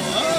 아,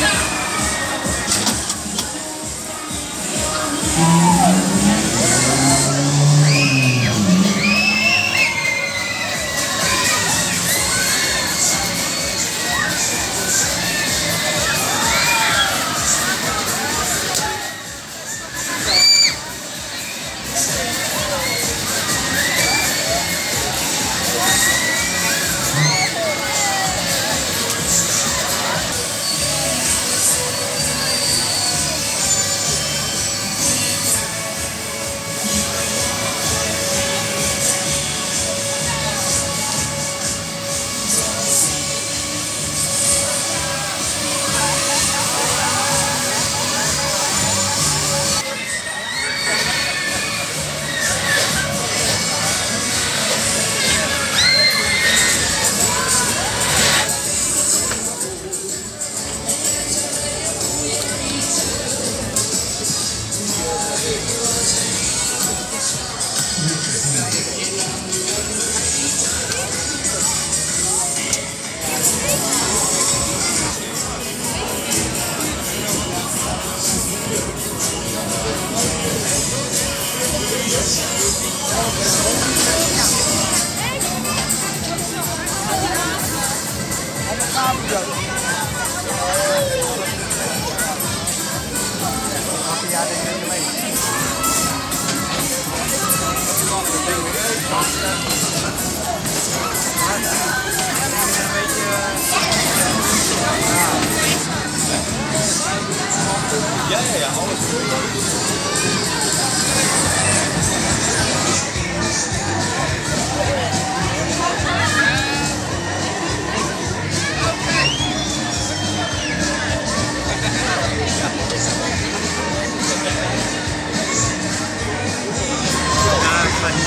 Stop!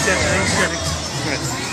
Except thanks, critics.